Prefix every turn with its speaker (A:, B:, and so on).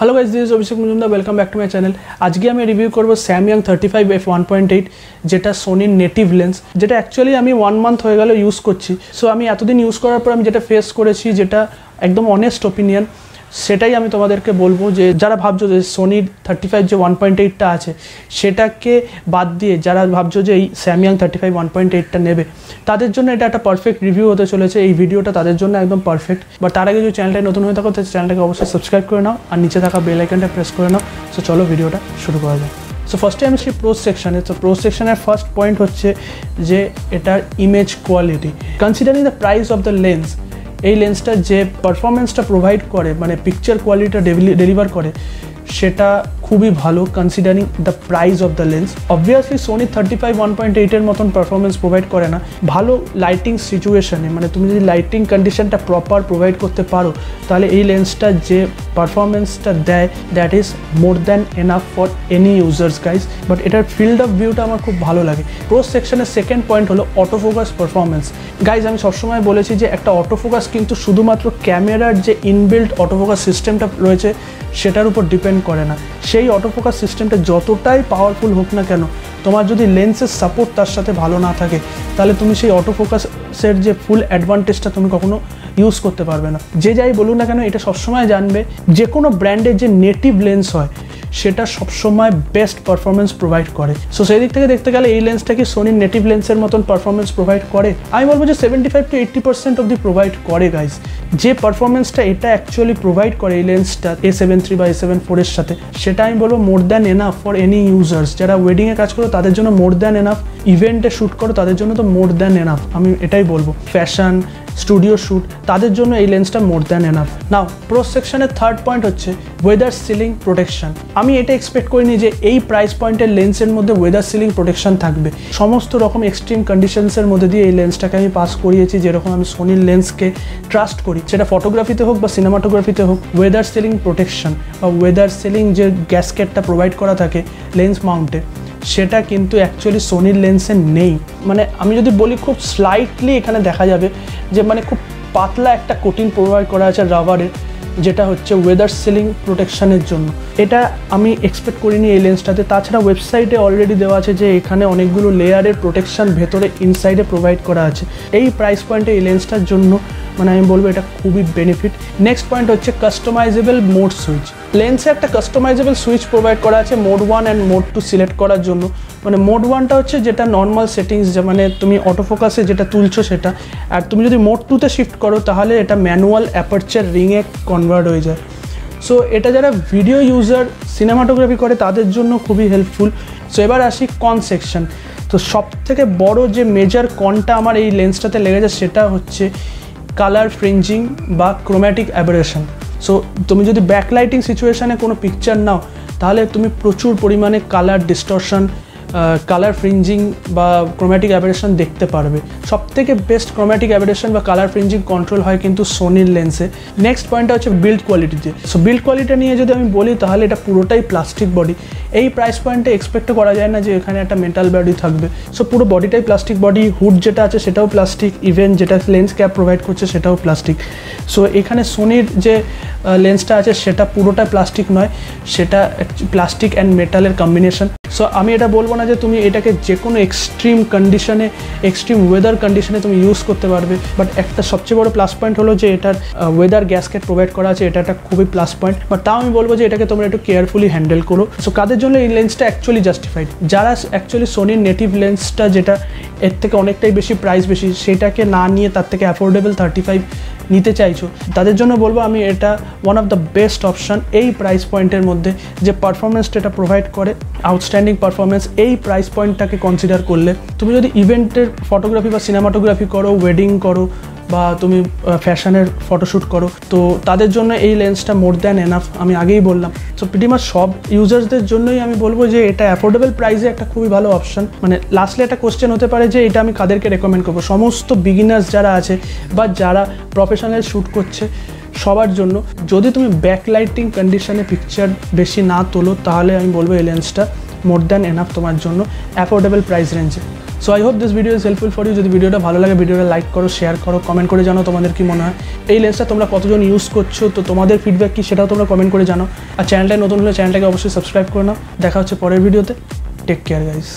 A: Hello guys this Abhishek Majumdar welcome back to my channel আজকে আমি review করব Samyang thirty five F one point eight যেটা সোনির native lens যেটা actually আমি ওয়ান মান্থ হয়ে গেল ইউজ করছি। সো আমি এতদিন ইউজ করার পর আমি যেটা ফেস করেছি, যেটা একদম অনেস্ট ওপিনিয়ন সেটাই আমি তোমাদেরকে বলব যে, যারা ভাবছ যে সোনির থার্টি ফাইভ যে ওয়ান পয়েন্ট এইটটা আছে, সেটাকে বাদ দিয়ে যারা ভাবছ যে এই Samyang thirty five one point এইটটা নেবে, তাদের জন্য এটা একটা পারফেক্ট রিভিউ হতে চলেছে। এই ভিডিওটা তাদের জন্য একদম পারফেক্ট বা তার আগে যদি চ্যানেলটায় নতুন হয়ে থাকো, তাহলে চ্যানেলটাকে অবশ্যই সাবস্ক্রাইব করে নাও। আর নিচে থাকা বেল আইকনটা প্রেস করে নাও। সো চলো ভিডিওটা শুরু করা যায় সো ফার্স্টে আমি সেই প্রো সেকশানে তো প্রো সেকশনের ফার্স্ট পয়েন্ট হচ্ছে যে, এটার image quality considering the price of the lens এই লেন্সটা যে পারফরমেন্সটা প্রোভাইড করে মানে পিকচার কোয়ালিটিটা ডেলিভার করে সেটা খুবই ভালো considering the price of the lens obviously Sony thirty five one point এইটের মতন পারফরমেন্স প্রোভাইড করে না। ভালো লাইটিং সিচুয়েশানে মানে তুমি যদি লাইটিং কন্ডিশনটা প্রপার প্রোভাইড করতে পারো, তাহলে এই লেন্সটা যে পারফরমেন্সটা দেয় that is more than enough for any users guys but এটার ফিল্ড অফ ভিউটা আমার খুব ভালো লাগে। প্রো সেকশনের সেকেন্ড পয়েন্ট হলো অটোফোকাস পারফরমেন্স গাইজ আমি সবসময় বলেছি যে একটা অটোফোকাস কিন্তু শুধুমাত্র ক্যামেরার যে ইনবিল্ট অটোফোকাস সিস্টেমটা রয়েছে, সেটার উপর ডিপেন্ড করে না। সেই অটোফোকাস সিস্টেমটা যতটাই পাওয়ারফুল হোক না কেন, তোমার যদি লেন্সের সাপোর্ট তার সাথে ভালো না থাকে, তাহলে তুমি সেই অটোফোকাসের যে ফুল অ্যাডভান্টেজটা তুমি কখনো ইউজ করতে পারবে না। যে যাই বলুন না কেন, এটা সবসময় জানবে যে কোনো ব্র্যান্ডের যে নেটিভ লেন্স হয় সেটা সবসময় বেস্ট পারফরমেন্স প্রোভাইড করে। সো সেই দিক থেকে দেখতে গেলে এই লেন্সটা কি সোনির নেটিভ লেন্সের মতন পারফরমেন্স প্রোভাইড করে? আমি বলব যে seventy five to eighty percent অব্দি প্রোভাইড করে গাইজ যে পারফরমেন্সটা এটা অ্যাকচুয়ালি প্রোভাইড করে এই লেন্সটা এ সেভেন থ্রি বা এ সেভেন ফোরের সাথে, সেটা আমি বলব more than enough for any users যারা ওয়েডিংয়ে কাজ করো, তাদের জন্য মোর দ্যান এনাফ ইভেন্টে শ্যুট করো, তাদের জন্য তো মোর দ্যান এনাফ আমি এটাই বলব। ফ্যাশন স্টুডিও শ্যুট তাদের জন্য এই লেন্সটা more than enough now pro সেকশনের থার্ড পয়েন্ট হচ্ছে ওয়েদার সিলিং প্রোটেকশন আমি এটা এক্সপেক্ট করিনি যে এই প্রাইস পয়েন্টের লেন্সের মধ্যে ওয়েদার সিলিং প্রোটেকশন থাকবে। সমস্ত রকম এক্সট্রিম কন্ডিশনসের মধ্যে দিয়ে এই লেন্সটাকে আমি পাস করিয়েছি, যেরকম আমি সোনির লেন্সকে ট্রাস্ট করি। সেটা ফটোগ্রাফিতে হোক বা সিনেমাটোগ্রাফিতে হোক ওয়েদার সিলিং প্রোটেকশন বা ওয়েদার সিলিং যে গ্যাসকেটটা প্রোভাইড করা থাকে লেন্স মাউন্টে সেটা কিন্তু অ্যাকচুয়ালি সোনির লেন্সে নেই। মানে আমি যদি বলি খুব স্লাইটলি এখানে দেখা যাবে যে মানে খুব পাতলা একটা কোটিন প্রোভাইড করা আছে রাবারের যেটা হচ্ছে ওয়েদার সিলিং প্রোটেকশানের জন্য। এটা আমি এক্সপেক্ট করিনি এই লেন্সটাতে তাছাড়া ওয়েবসাইটে অলরেডি দেওয়া আছে যে এখানে অনেকগুলো লেয়ারের প্রোটেকশন ভেতরে ইনসাইডে প্রোভাইড করা আছে। এই প্রাইস পয়েন্টে এই লেন্সটার জন্য মানে আমি বলব এটা খুবই বেনিফিট নেক্সট পয়েন্ট হচ্ছে কাস্টমাইজেবল মোড সুইচ লেন্সে একটা কাস্টমাইজেবল সুইচ প্রোভাইড করা আছে mode one and mode two select করার জন্য। মানে মোড ওয়ানটা হচ্ছে যেটা নর্মাল সেটিংস যে মানে তুমি অটোফোকাসে যেটা তুলছো সেটা। আর তুমি যদি মোড টুতে শিফট করো, তাহলে এটা ম্যানুয়াল অ্যাপারচার রিংয়ে কনভার্ট হয়ে যায়। সো এটা যারা ভিডিও ইউজার সিনেমাটোগ্রাফি করে, তাদের জন্য খুবই হেল্পফুল সো এবার আসি কন সেকশন তো সব থেকে বড় যে মেজর কনটা আমার এই লেন্সটাতে লেগেছে, সেটা হচ্ছে কালার ফ্রিঞ্জিং বা ক্রোম্যাটিক অ্যাবারেশন সো তুমি যদি ব্যাকলাইটিং সিচুয়েশানে কোনো পিকচার নাও, তাহলে তুমি প্রচুর পরিমাণে কালার ডিস্টরশন কালার ফ্রিঞ্জিং বা ক্রোম্যাটিক অ্যাবারেশন দেখতে পারবে। সব থেকে বেস্ট ক্রোম্যাটিক অ্যাবারেশন বা কালার ফ্রিঞ্জিং কন্ট্রোল হয় কিন্তু সোনির লেন্সে নেক্সট পয়েন্টটা হচ্ছে বিল্ড কোয়ালিটিতে সো বিল্ড কোয়ালিটি নিয়ে যদি আমি বলি, তাহলে এটা পুরোটাই প্লাস্টিক বডি এই প্রাইস পয়েন্টে এক্সপেক্ট করা যায় না যে এখানে একটা মেটাল বডি থাকবে। সো পুরো বডিটাই প্লাস্টিক বডি হুড যেটা আছে সেটাও প্লাস্টিক ইভেন যেটা লেন্স ক্যাপ প্রোভাইড করছে সেটাও প্লাস্টিক সো এখানে সোনির যে লেন্সটা আছে সেটা পুরোটা প্লাস্টিক নয়। সেটা প্লাস্টিক অ্যান্ড মেটালের কম্বিনেশন সো আমি এটা বলব না যে তুমি এটাকে যে কোনো এক্সট্রিম কন্ডিশনে এক্সট্রিম ওয়েদার কন্ডিশনে তুমি ইউজ করতে পারবে। বাট একটা সবচেয়ে বড় প্লাস পয়েন্ট হলো যে এটার ওয়েদার গ্যাসকেট প্রোভাইড করা আছে, এটা একটা খুবই প্লাস পয়েন্ট বাট তাও আমি বলব যে এটাকে তোমরা একটু কেয়ারফুলি হ্যান্ডেল করো। সো কাদের জন্য এই লেন্সটা অ্যাকচুয়ালি জাস্টিফাইড যারা অ্যাকচুয়ালি সোনির নেটিভ লেন্সটা যেটা এর থেকে অনেকটাই বেশি প্রাইস বেশি, সেটাকে না নিয়ে তার থেকে অ্যাফোর্ডেবল থার্টি ফাইভ নিতে চাইছো, তাদের জন্য বলব আমি এটা one of the best option এই প্রাইস পয়েন্টের মধ্যে যে পারফরমেন্সটা এটা প্রোভাইড করে আউটস্ট্যান্ডিং পারফরমেন্স এই প্রাইস পয়েন্টটাকে কনসিডার করলে। তুমি যদি ইভেন্টের ফটোগ্রাফি বা সিনেমাটোগ্রাফি করো ওয়েডিং করো বা তুমি ফ্যাশনের ফটোশ্যুট করো, তো তাদের জন্য এই লেন্সটা মোর দ্যান এনাফ আমি আগেই বললাম। সো প্রিটিমাস সব ইউজার্সদের জন্যই আমি বলব যে এটা অ্যাফোর্ডেবল প্রাইসে একটা খুবই ভালো অপশন মানে লাস্টলি একটা কোশ্চেন হতে পারে যে এটা আমি কাদেরকে রেকমেন্ড করব? সমস্ত বিগিনার্স যারা আছে বা যারা প্রফেশনাল শ্যুট করছে, সবার জন্য যদি তুমি ব্যাকলাইটিং কন্ডিশনে পিকচার বেশি না তোলো, তাহলে আমি বলব এই লেন্সটা মোর দ্যান এনাফ তোমার জন্য অ্যাফোর্ডেবল প্রাইস রেঞ্জে so I hope this video is helpful for you যদি ভিডিওটা ভালো লাগে, ভিডিওটা লাইক করো শেয়ার করো কমেন্ট করে জানো তোমাদের কি মনে হয়। এই লেন্সটা তোমরা কতজন ইউজ করছ, তো তোমাদের ফিডব্যাক কি সেটাও তোমরা কমেন্ট করে জানো আর চ্যানেলটায় নতুন হলে চ্যানেলটাকে অবশ্যই সাবস্ক্রাইব করে নাও। দেখা হচ্ছে পরের ভিডিওতে টেক কেয়ার গাইস